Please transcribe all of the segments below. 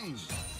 Hmm.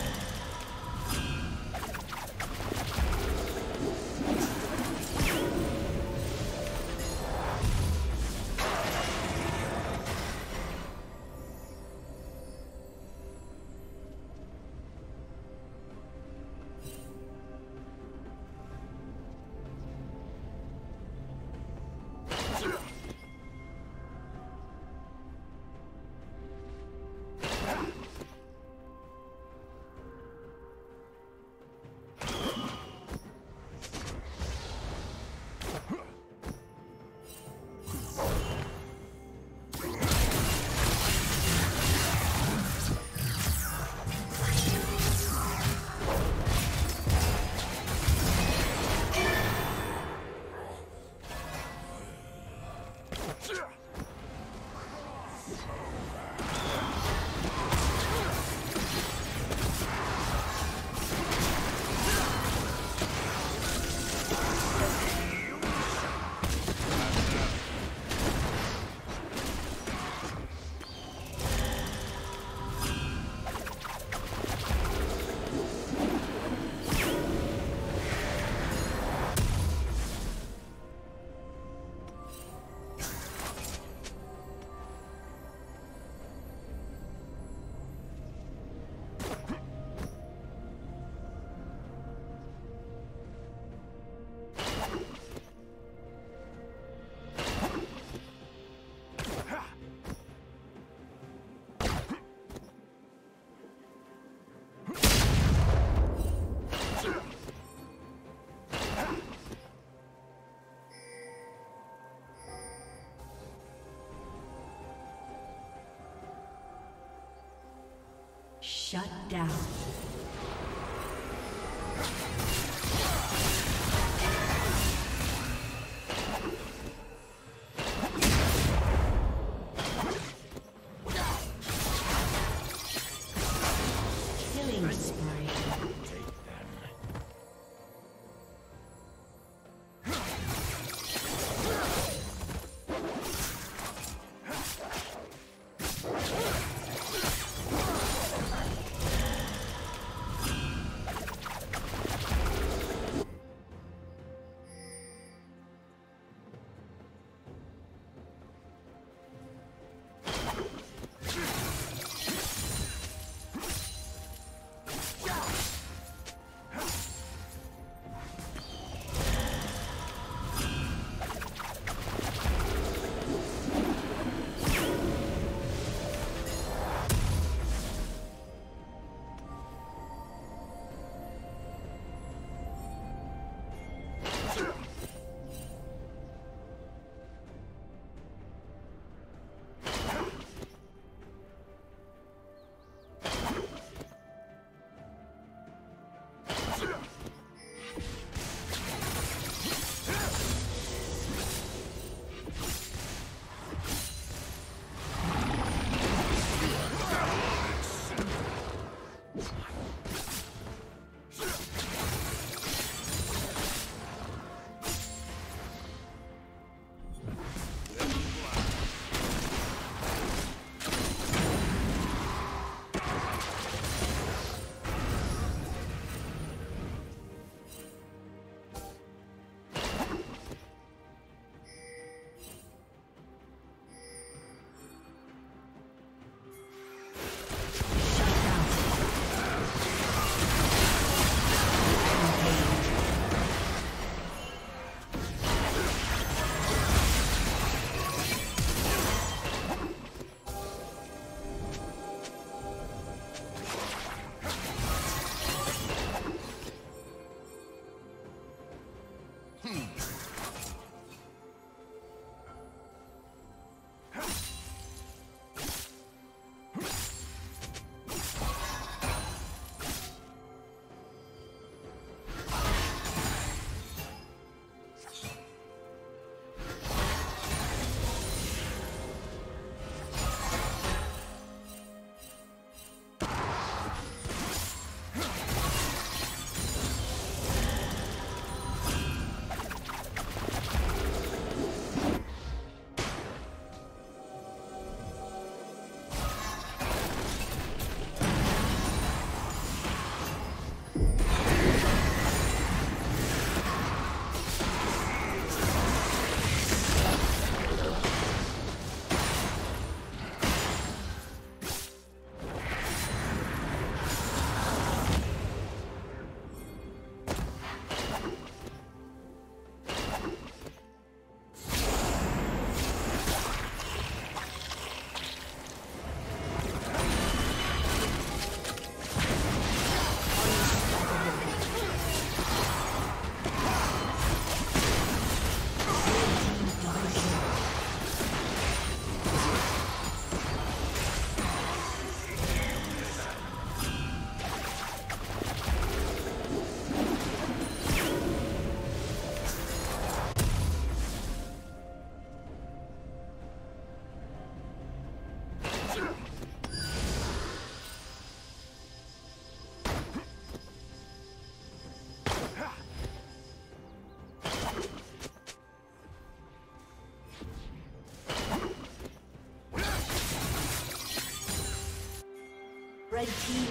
Shut down. Red team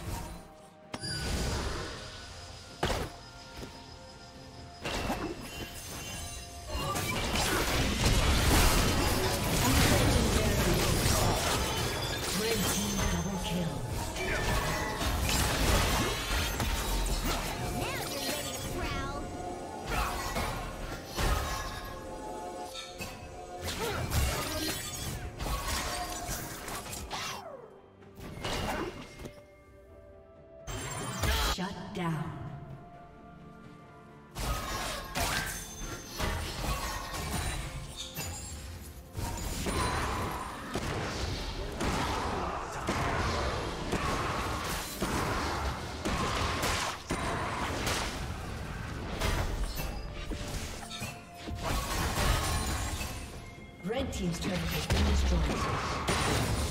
Team's turret has been destroyed.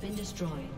Been destroyed.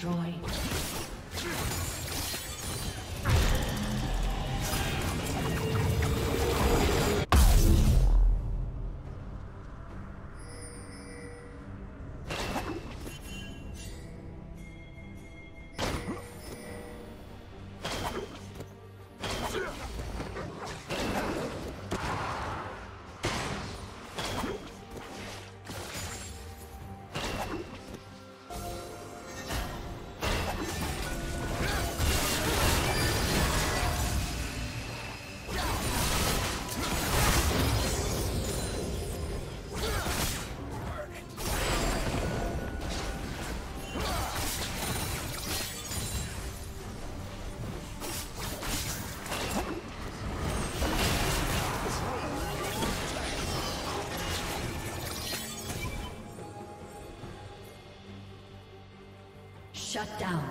destroyed. Shut down.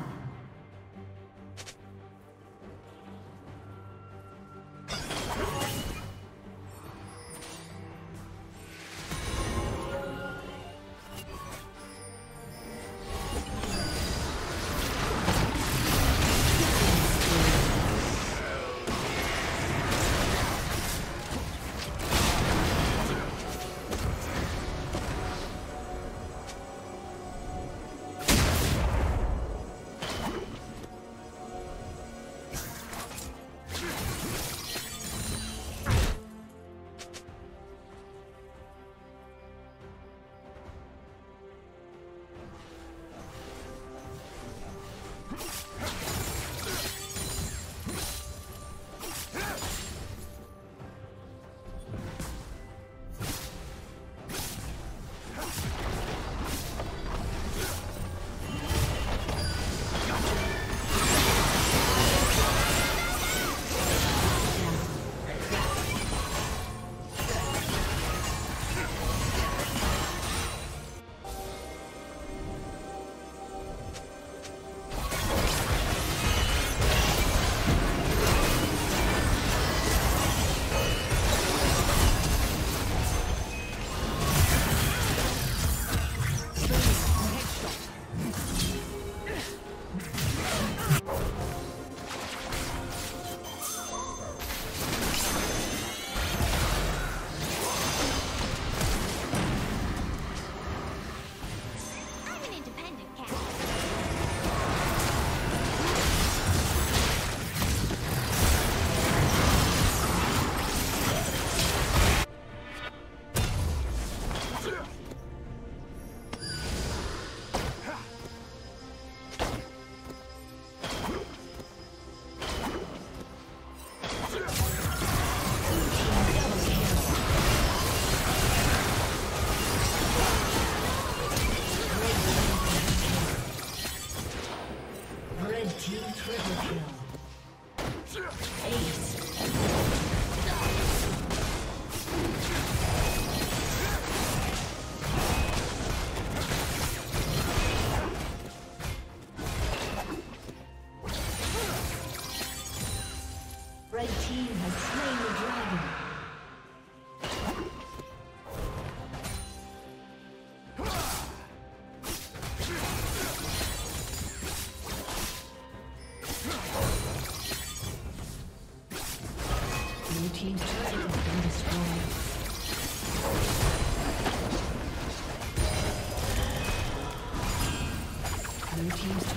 team's